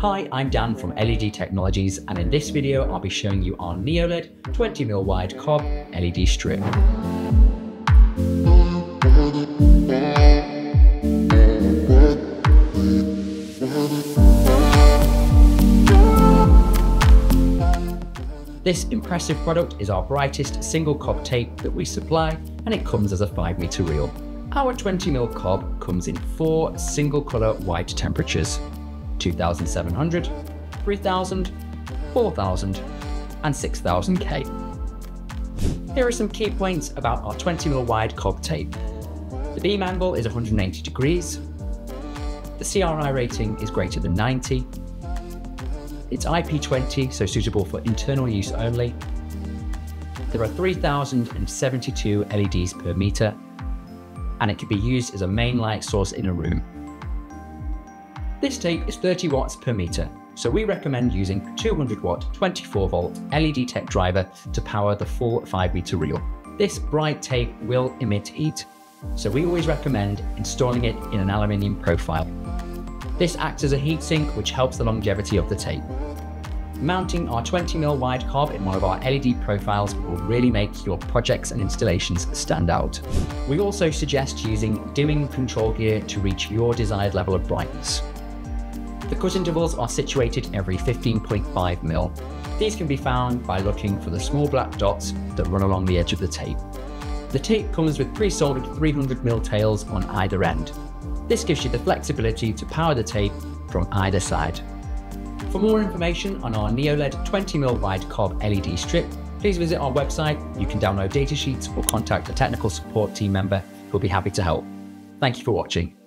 Hi, I'm Dan from LED Technologies and in this video I'll be showing you our NeoLED 20mm wide cob LED strip. This impressive product is our brightest single cob tape that we supply and it comes as a 5 meter reel. Our 20mm cob comes in four single colour white temperatures 2700, 3000, 4000 and 6000K. Here are some key points about our 20mm wide cob tape. The beam angle is 180 degrees. The CRI rating is greater than 90. It's IP20, so suitable for internal use only. There are 3,072 LEDs per meter and it can be used as a main light source in a room. This tape is 30 watts per meter, so we recommend using 200 watt 24 volt LED tech driver to power the full 5 meter reel. This bright tape will emit heat, so we always recommend installing it in an aluminium profile. This acts as a heatsink which helps the longevity of the tape. Mounting our 20mm wide cob in one of our LED profiles will really make your projects and installations stand out. We also suggest using dimming control gear to reach your desired level of brightness. The cut intervals are situated every 15.5 mil. These can be found by looking for the small black dots that run along the edge of the tape. The tape comes with pre-soldered 300 mil tails on either end. This gives you the flexibility to power the tape from either side. For more information on our NeoLED 20mm wide cob LED strip, please visit our website. You can download datasheets or contact a technical support team member who'll be happy to help. Thank you for watching.